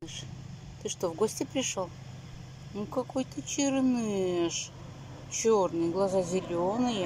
Ты что, в гости пришел? Ну какой ты черныш. Черные, глаза зеленые.